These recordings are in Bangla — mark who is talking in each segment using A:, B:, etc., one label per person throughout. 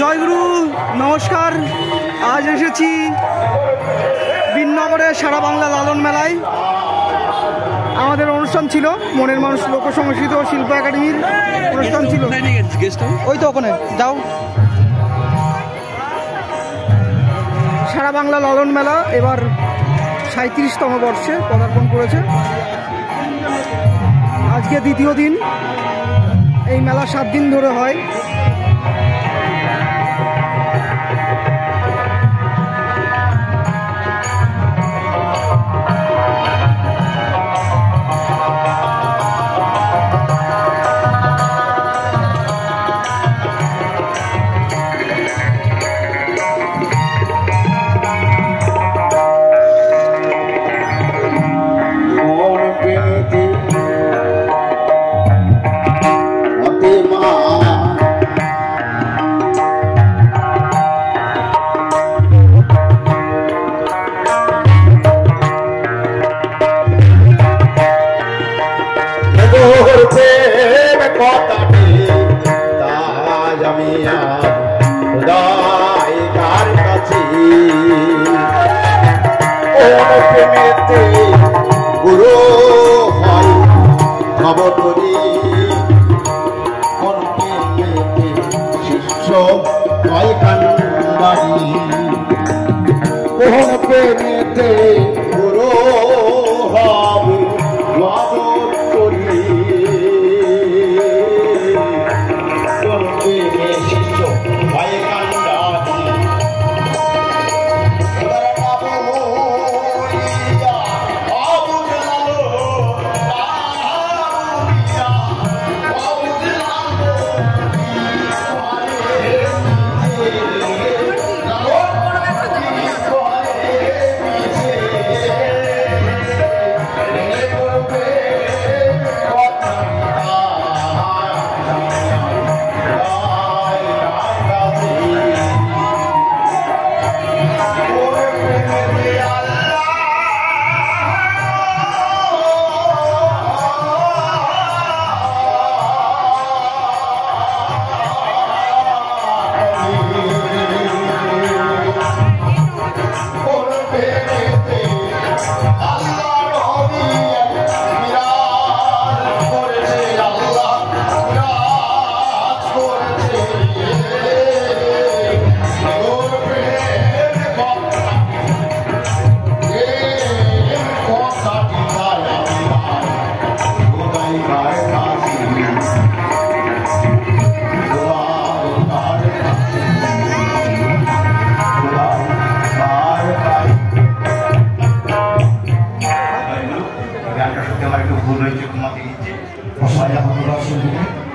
A: জয়গুরু, নমস্কার। আজ এসেছি বিনগরে সারা বাংলা লালন মেলায়। আমাদের অনুষ্ঠান ছিল, মনের মানুষ লোক সংস্কৃত ও শিল্প একাডেমির অনুষ্ঠান ছিল। ওই তো ওখানে যাও সারা বাংলা লালন মেলা এবার সাঁত্রিশতম বর্ষে পদার্পণ করেছে। আজকে দ্বিতীয় দিন। এই মেলা সাত দিন ধরে হয়।
B: খোদাই কার কাছে। ওর প্রেমেতে গুরু হয় নবতরী কোন প্রেমেতে শিষ্য হয় কান্ডারি কোন
C: Masaya Hamura Sundari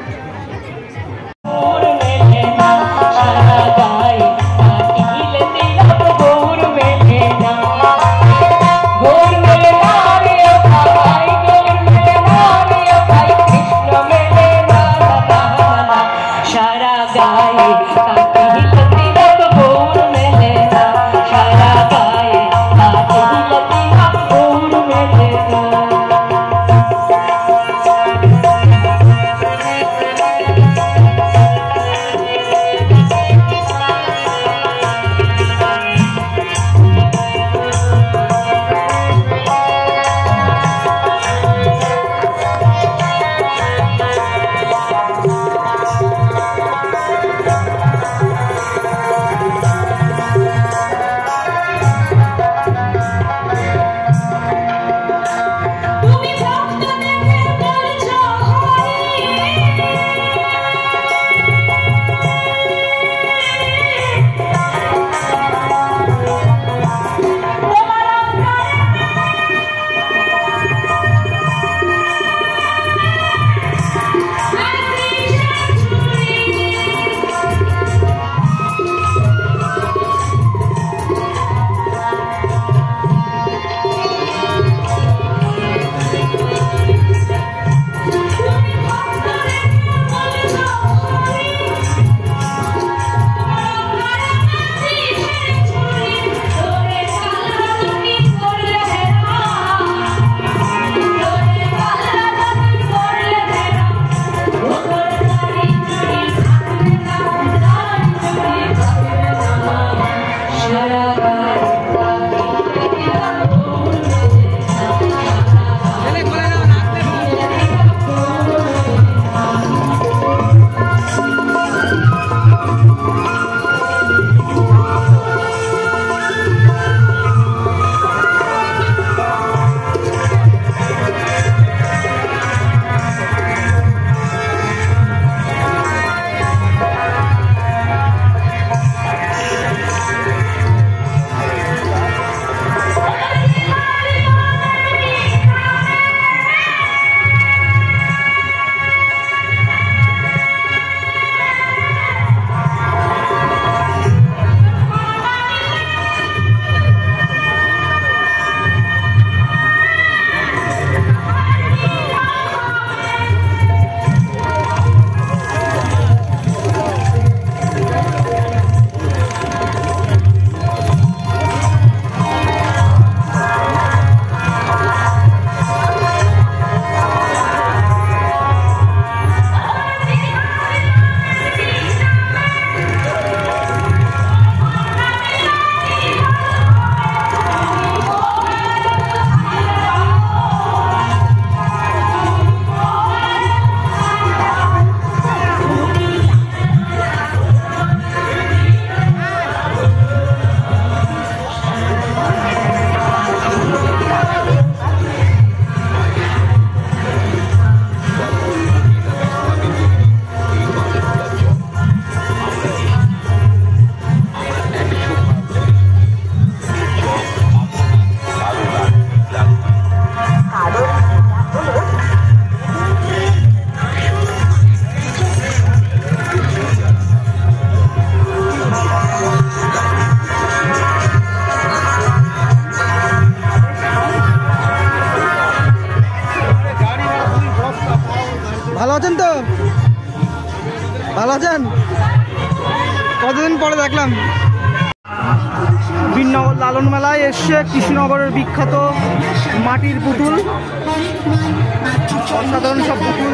C: ভালো
A: আছেন কতদিন পরে দেখলাম? বিনগর লালন মেলায় এসছে কৃষ্ণনগরের বিখ্যাত মাটির পুতুল। অসাধারণ সব পুতুল।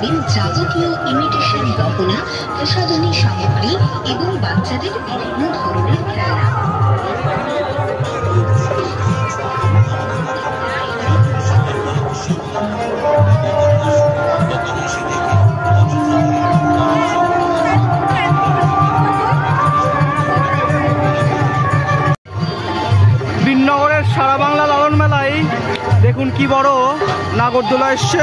D: পাবেন যাবতীয় ইমিটেশন গহনা প্রসাধনী সামগ্রী এবং বাচ্চাদের বিভিন্ন ধরনের খেলনা।
A: সারা বাংলা লালন মেলায় দেখুন কি বড় নাগরদোলা এসছে।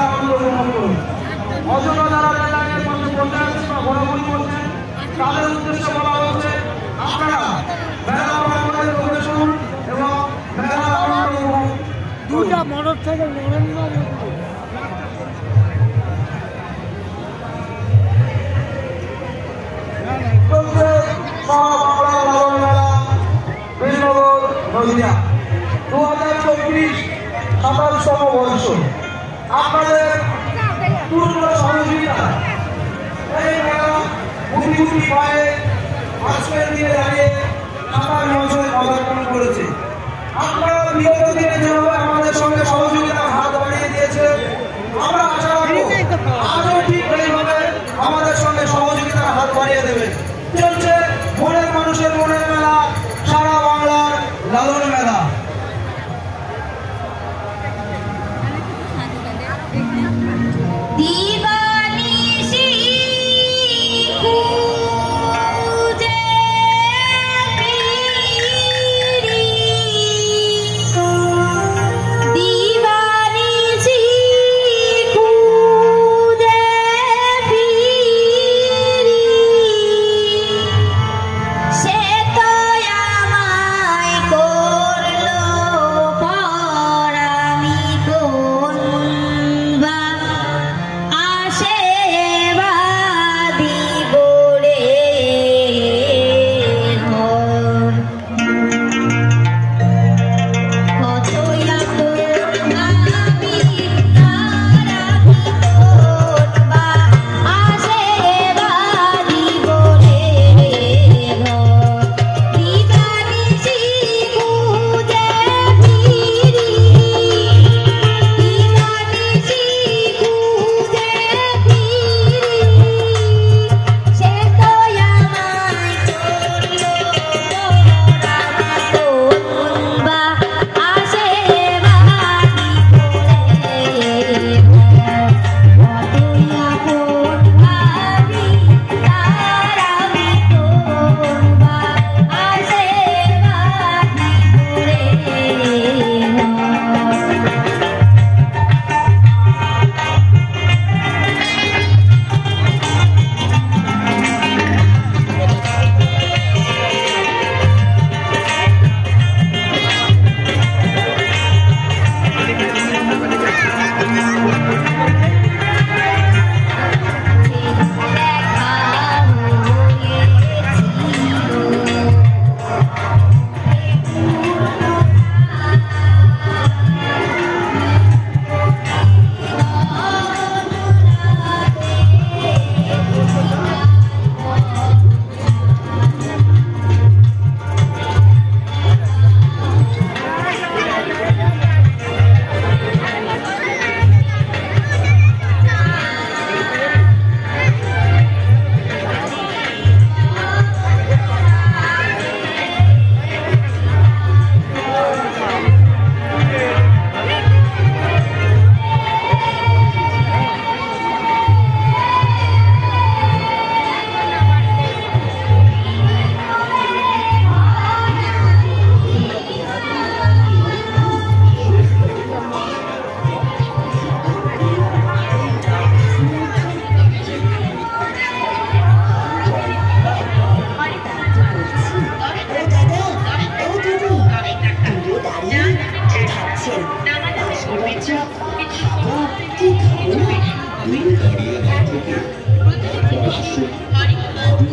C: সাইকেল নরেন্দ্র নদিয়া দু হাজার চব্বিশ সাতাশতম বর্ষ আপনাদের পূর্ণ সহযোগিতা। এই মেলা গুটি গুটি পায়ে আজকের দিনে দাঁড়িয়ে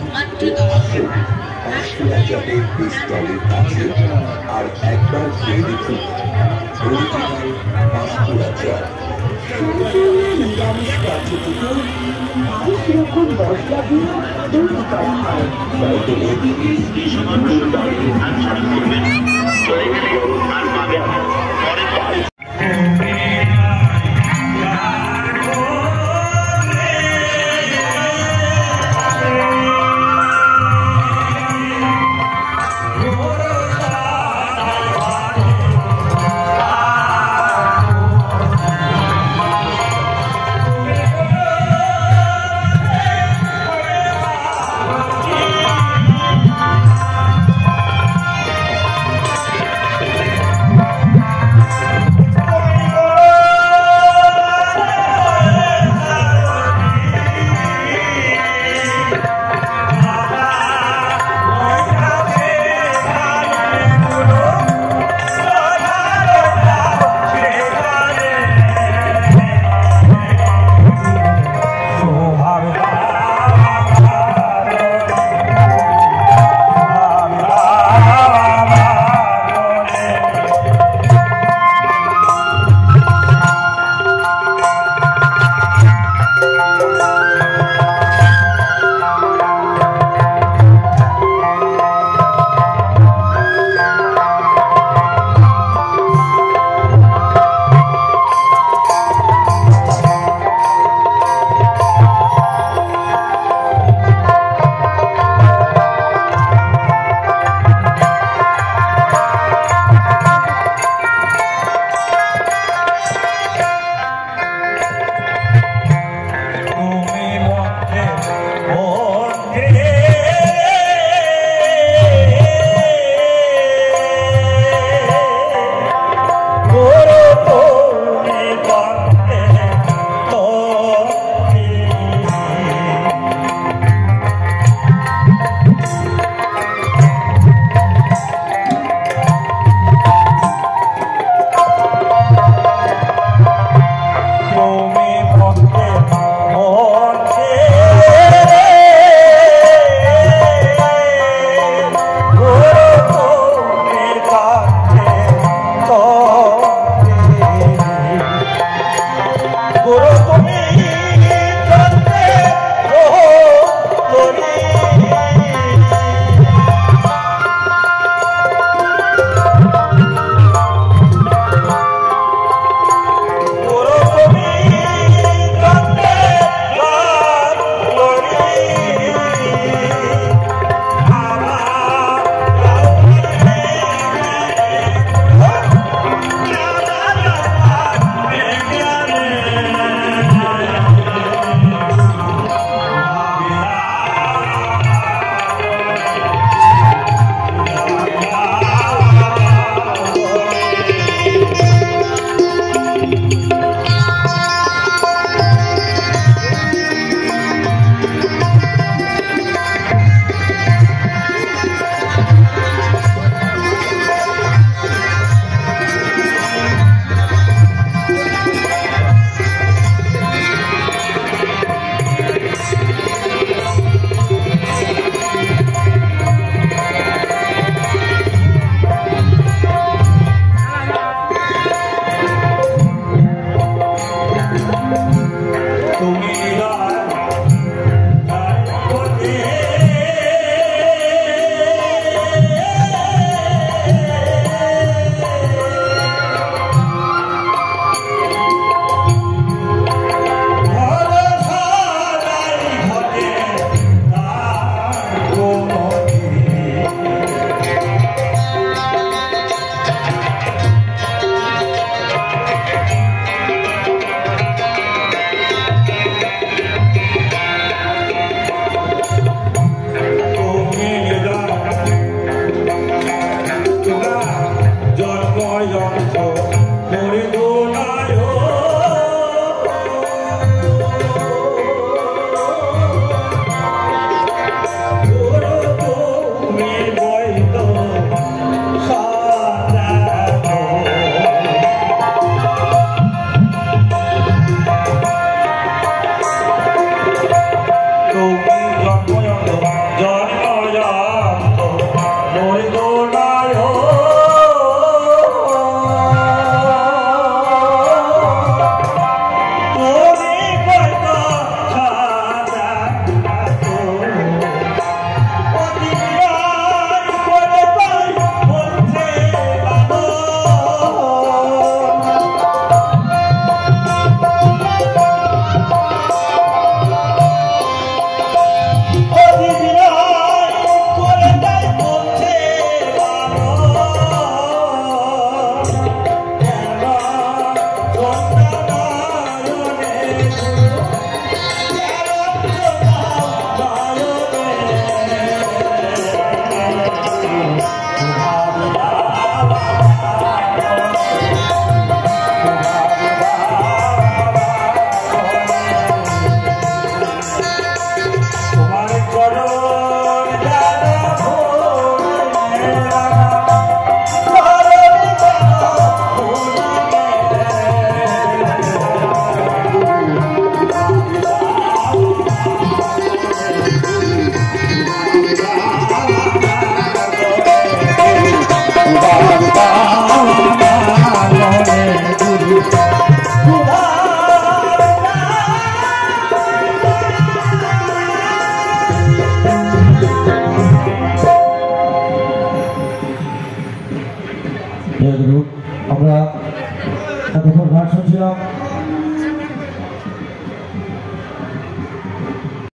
D: মাত্র দশ
E: রাজাদের পিস্তলের কাছে আর একবার খেয়ে দেখুন অরিজিনাল পাঁশকুড়া চপ নিরামিষ কাছে বাইশ রকম মশলা দিয়ে তৈরি করা হয়। গরম গরম